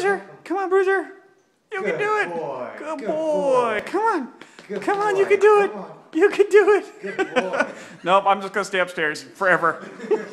Bruiser, come on, Bruiser. You can do it. boy. Good, Good boy. boy. Come on. Good come on, you can do it. You can do it. Good. Nope, I'm just gonna stay upstairs forever.